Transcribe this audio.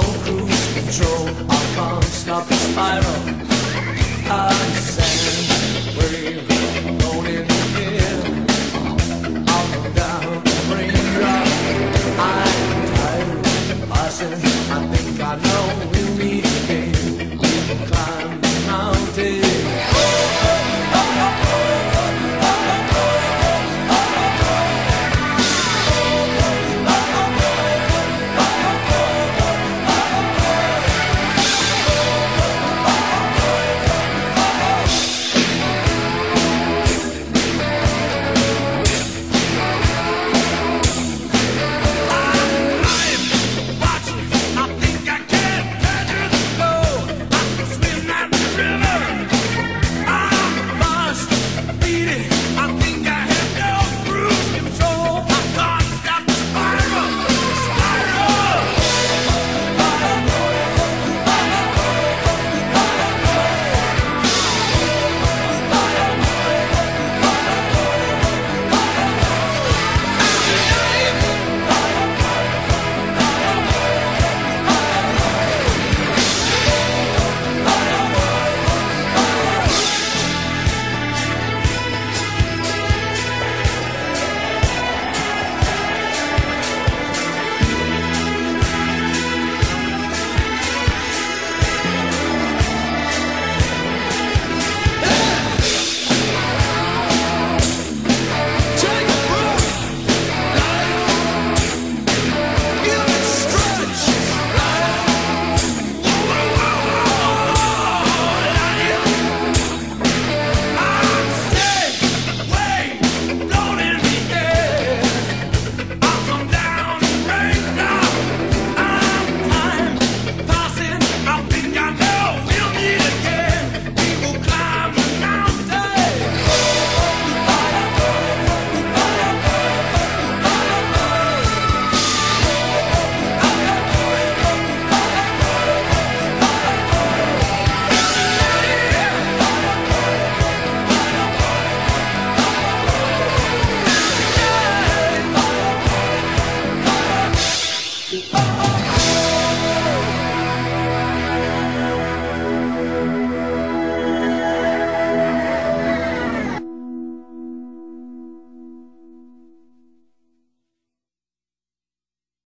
on cruise control. I can't stop the spiral. I send wave.